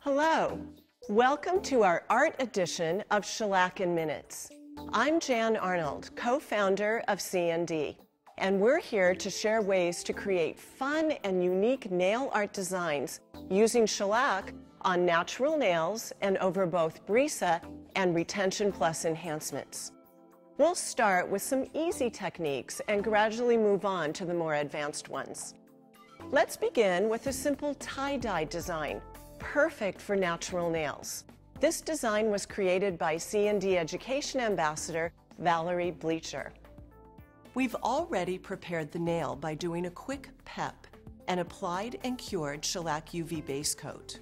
Hello. Welcome to our art edition of Shellac in Minutes. I'm Jan Arnold, co-founder of CND, and we're here to share ways to create fun and unique nail art designs using shellac on natural nails and over both Brisa and Retention Plus enhancements. We'll start with some easy techniques and gradually move on to the more advanced ones. Let's begin with a simple tie-dye design, perfect for natural nails. This design was created by CND Education Ambassador Valerie Bleacher. We've already prepared the nail by doing a quick pep and applied and cured shellac UV base coat.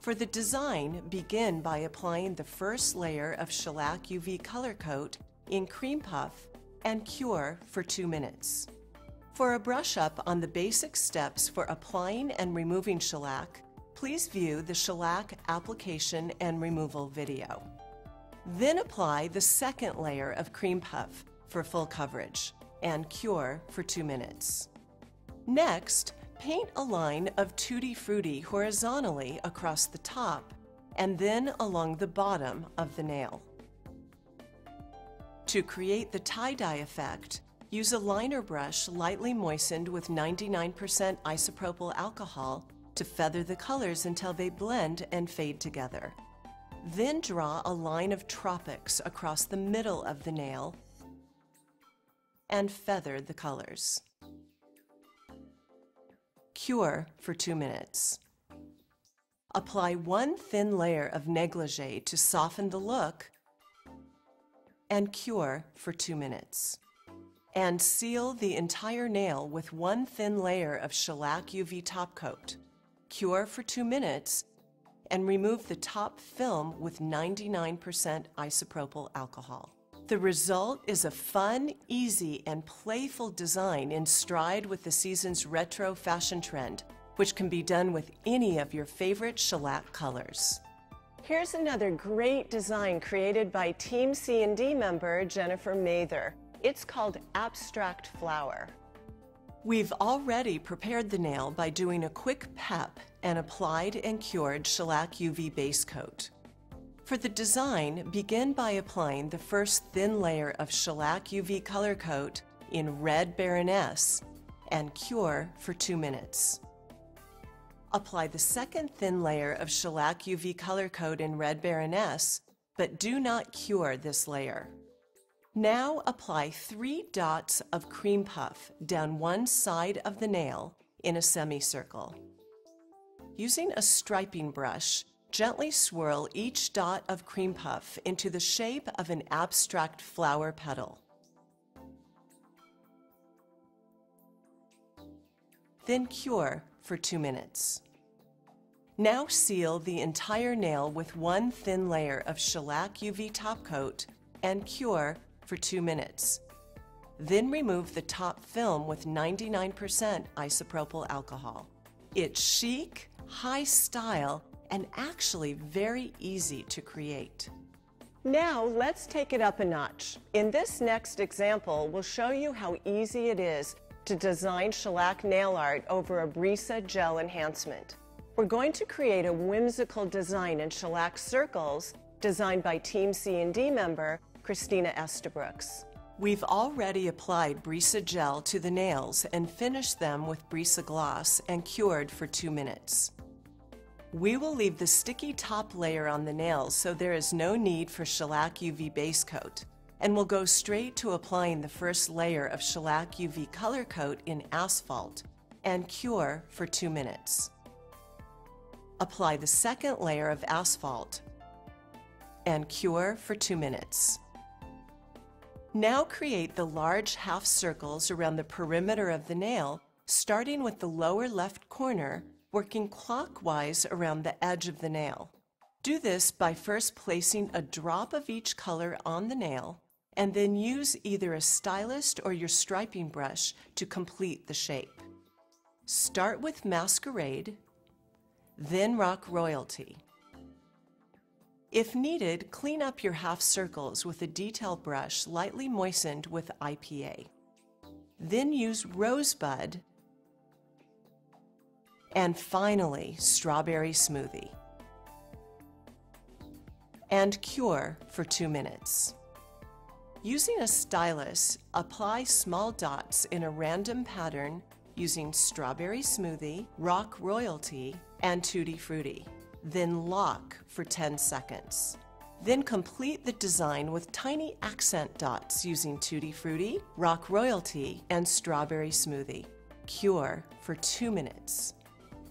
For the design, begin by applying the first layer of shellac UV color coat in cream puff and cure for two minutes. For a brush up on the basic steps for applying and removing shellac, please view the shellac application and removal video. Then apply the second layer of cream puff for full coverage and cure for two minutes. Next, paint a line of Tutti Frutti horizontally across the top and then along the bottom of the nail. To create the tie-dye effect, use a liner brush lightly moistened with 99% isopropyl alcohol to feather the colors until they blend and fade together. Then draw a line of Tropix across the middle of the nail and feather the colors. Cure for two minutes. Apply one thin layer of negligee to soften the look and cure for two minutes. And seal the entire nail with one thin layer of shellac UV top coat cure for two minutes, and remove the top film with 99% isopropyl alcohol. The result is a fun, easy, and playful design in stride with the season's retro fashion trend, which can be done with any of your favorite shellac colors. Here's another great design created by Team CND member Jennifer Mather. It's called Abstract Flower. We've already prepared the nail by doing a quick pep and applied and cured shellac UV base coat. For the design, begin by applying the first thin layer of shellac UV color coat in Red Baroness and cure for two minutes. Apply the second thin layer of shellac UV color coat in Red Baroness, but do not cure this layer. Now apply three dots of cream puff down one side of the nail in a semicircle. Using a striping brush, gently swirl each dot of cream puff into the shape of an abstract flower petal. Then cure for two minutes. Now seal the entire nail with one thin layer of shellac UV top coat and cure for two minutes. Then remove the top film with 99% isopropyl alcohol. It's chic, high style, and actually very easy to create. Now let's take it up a notch. In this next example, we'll show you how easy it is to design shellac nail art over a Brisa gel enhancement. We're going to create a whimsical design in shellac circles designed by Team CND member Christina Estabrooks. We've already applied Brisa gel to the nails and finished them with Brisa gloss and cured for two minutes. We will leave the sticky top layer on the nails so there is no need for shellac UV base coat and we'll go straight to applying the first layer of shellac UV color coat in asphalt and cure for two minutes. Apply the second layer of asphalt and cure for two minutes. Now create the large half circles around the perimeter of the nail, starting with the lower left corner, working clockwise around the edge of the nail. Do this by first placing a drop of each color on the nail, and then use either a stylus or your striping brush to complete the shape. Start with Masquerade, then Rock Royalty. If needed, clean up your half circles with a detail brush lightly moistened with IPA. then use Rosebud, and finally, Strawberry Smoothie. And cure for two minutes. Using a stylus, apply small dots in a random pattern using Strawberry Smoothie, Rock Royalty, and Tutti Frutti. Then lock for 10 seconds. Then complete the design with tiny accent dots using Tutti Frutti, Rock Royalty, and Strawberry Smoothie. Cure for two minutes.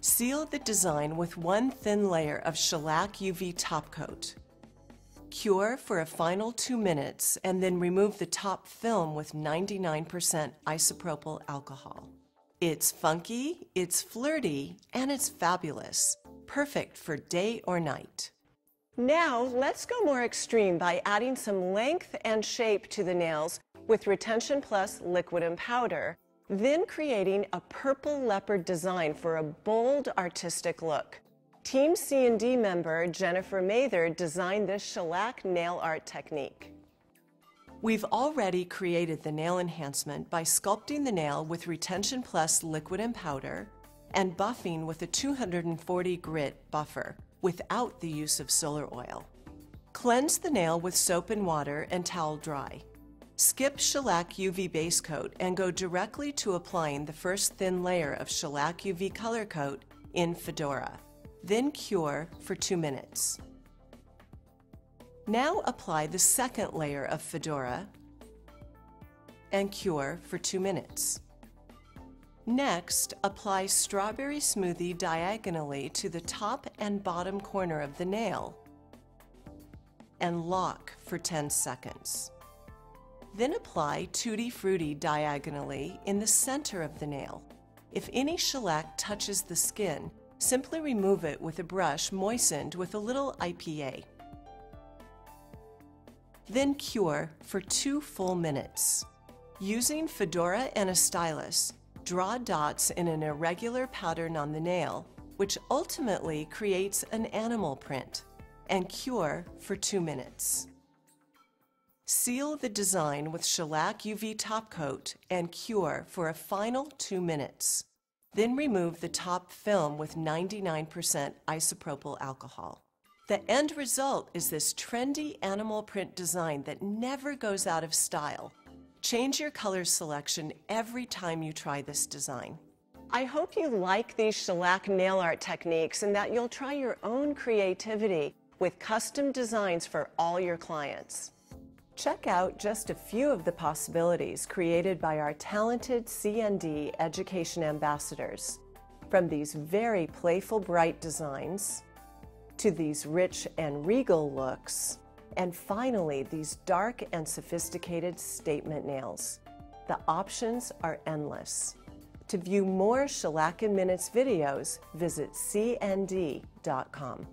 Seal the design with one thin layer of shellac UV top coat. Cure for a final two minutes and then remove the top film with 99% isopropyl alcohol. It's funky, it's flirty, and it's fabulous. Perfect for day or night. Now, let's go more extreme by adding some length and shape to the nails with Retention Plus liquid and powder, then creating a purple leopard design for a bold artistic look. Team CND member Jennifer Mather designed this shellac nail art technique. We've already created the nail enhancement by sculpting the nail with Retention Plus liquid and powder and buffing with a 240 grit buffer without the use of solar oil. Cleanse the nail with soap and water and towel dry. Skip shellac UV base coat and go directly to applying the first thin layer of shellac UV color coat in Fedora. Then cure for two minutes. Now apply the second layer of Fedora and cure for two minutes. Next, apply Strawberry Smoothie diagonally to the top and bottom corner of the nail and lock for 10 seconds. Then apply Tutti Frutti diagonally in the center of the nail. If any shellac touches the skin, Simply remove it with a brush moistened with a little IPA. Then cure for two full minutes. Using Fedora and a stylus, draw dots in an irregular pattern on the nail, which ultimately creates an animal print, and cure for two minutes. Seal the design with shellac UV top coat and cure for a final two minutes. Then remove the top film with 99% isopropyl alcohol. The end result is this trendy animal print design that never goes out of style. Change your color selection every time you try this design. I hope you like these shellac nail art techniques and that you'll try your own creativity with custom designs for all your clients. Check out just a few of the possibilities created by our talented CND education ambassadors. From these very playful bright designs, to these rich and regal looks, and finally these dark and sophisticated statement nails. The options are endless. To view more Shellac in Minutes videos, visit cnd.com.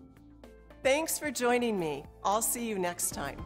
Thanks for joining me. I'll see you next time.